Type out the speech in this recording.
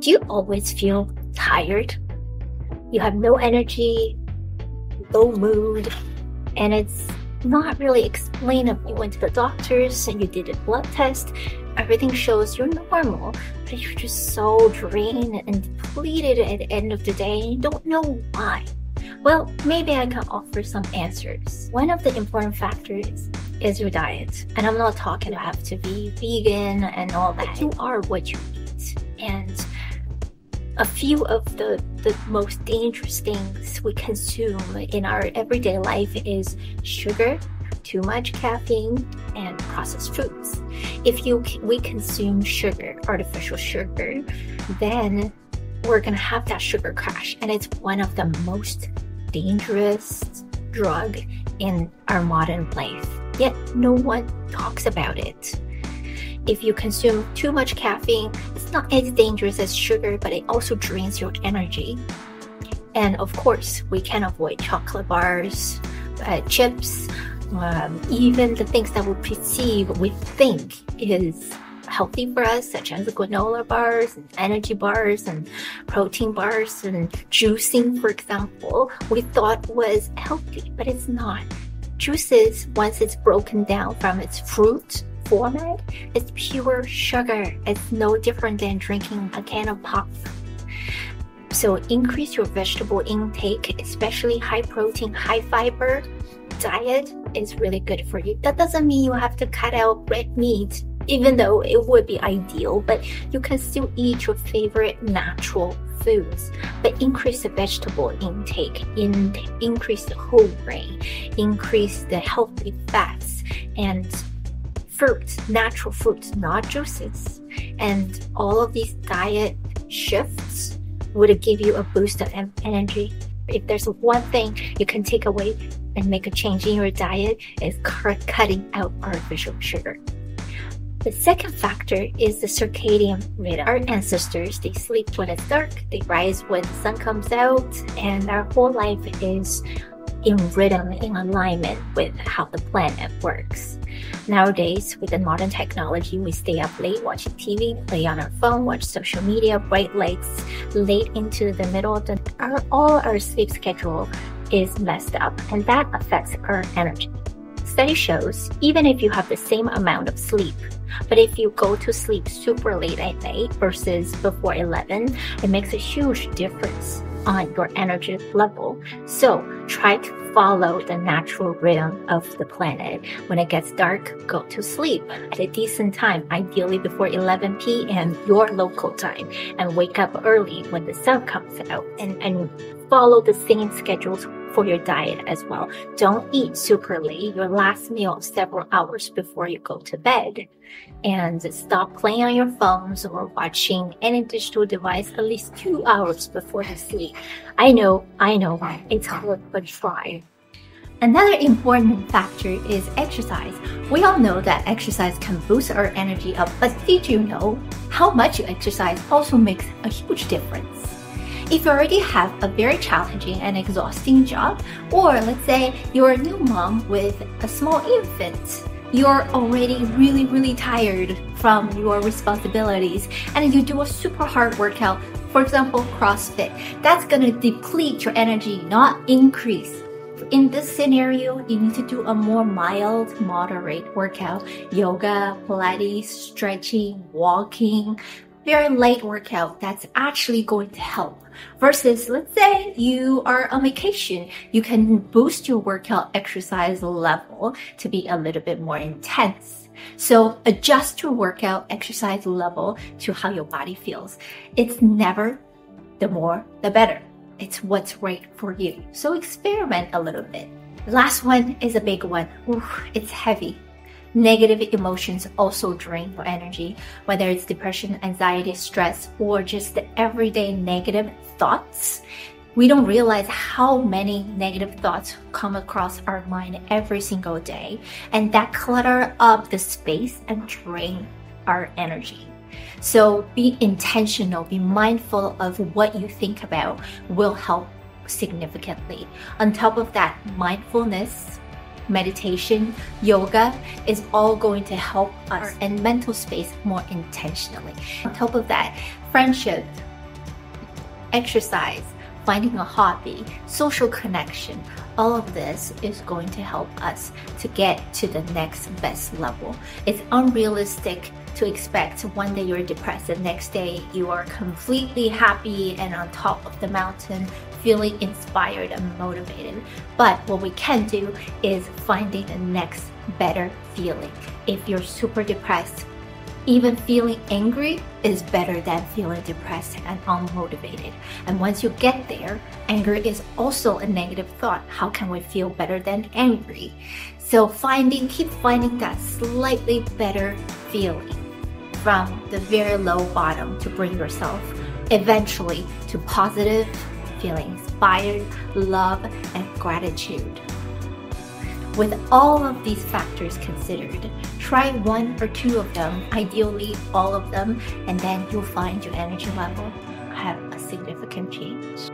Do you always feel tired? You have no energy, low mood, and it's not really explainable. You went to the doctors and you did a blood test, everything shows you're normal, but you're just so drained and depleted at the end of the day and you don't know why. Well, maybe I can offer some answers. One of the important factors is your diet. And I'm not talking to have to be vegan and all that. You are what you eat. And a few of the, the most dangerous things we consume in our everyday life is sugar, too much caffeine, and processed foods. If you we consume sugar, artificial sugar, then we're gonna have that sugar crash, and it's one of the most dangerous drug in our modern life. Yet no one talks about it. If you consume too much caffeine, it's not as dangerous as sugar, but it also drains your energy. And of course, we can avoid chocolate bars, uh, chips, um, even the things that we perceive, we think is healthy for us, such as granola bars and energy bars and protein bars and juicing, for example, we thought was healthy, but it's not. Juices, once it's broken down from its fruit format, it's pure sugar. It's no different than drinking a can of pop. So increase your vegetable intake, especially high protein, high fiber diet is really good for you. That doesn't mean you have to cut out red meat even though it would be ideal, but you can still eat your favorite natural foods, but increase the vegetable intake, in, increase the whole grain, increase the healthy fats and fruits, natural fruits, not juices. And all of these diet shifts would give you a boost of energy. If there's one thing you can take away and make a change in your diet, is cutting out artificial sugar. The second factor is the circadian rhythm. Our ancestors, they sleep when it's dark, they rise when the sun comes out, and our whole life is in rhythm, in alignment with how the planet works. Nowadays, with the modern technology, we stay up late watching TV, play on our phone, watch social media, bright lights, late into the middle of the our, all our sleep schedule is messed up, and that affects our energy. Study shows even if you have the same amount of sleep, but if you go to sleep super late at night versus before 11, it makes a huge difference on your energy level. So try to follow the natural rhythm of the planet. When it gets dark, go to sleep at a decent time, ideally before 11 p.m. your local time, and wake up early when the sun comes out and, and follow the same schedules for your diet as well. Don't eat super late, your last meal several hours before you go to bed. And stop playing on your phones or watching any digital device at least two hours before you sleep. I know, I know, it's hard, but try. Another important factor is exercise. We all know that exercise can boost our energy up, but did you know how much you exercise also makes a huge difference? If you already have a very challenging and exhausting job, or let's say you're a new mom with a small infant, you're already really, really tired from your responsibilities, and you do a super hard workout, for example, CrossFit, that's gonna deplete your energy, not increase. In this scenario, you need to do a more mild, moderate workout yoga, Pilates, stretching, walking, very light workout that's actually going to help. Versus, let's say you are on vacation, you can boost your workout exercise level to be a little bit more intense. So adjust your workout exercise level to how your body feels. It's never the more, the better. It's what's right for you. So experiment a little bit. Last one is a big one. Ooh, it's heavy. Negative emotions also drain your energy, whether it's depression, anxiety, stress, or just the everyday negative thoughts. We don't realize how many negative thoughts come across our mind every single day, and that clutter up the space and drain our energy. So be intentional, be mindful of what you think about will help significantly. On top of that, mindfulness meditation, yoga is all going to help us and mental space more intentionally. On top of that, friendship, exercise, finding a hobby, social connection, all of this is going to help us to get to the next best level. It's unrealistic to expect one day you're depressed, the next day you are completely happy and on top of the mountain, feeling inspired and motivated. But what we can do is finding the next better feeling. If you're super depressed, even feeling angry is better than feeling depressed and unmotivated. And once you get there, anger is also a negative thought. How can we feel better than angry? So finding, keep finding that slightly better feeling from the very low bottom to bring yourself eventually to positive feelings, inspired, love, and gratitude. With all of these factors considered, try one or two of them, ideally all of them, and then you'll find your energy level have a significant change.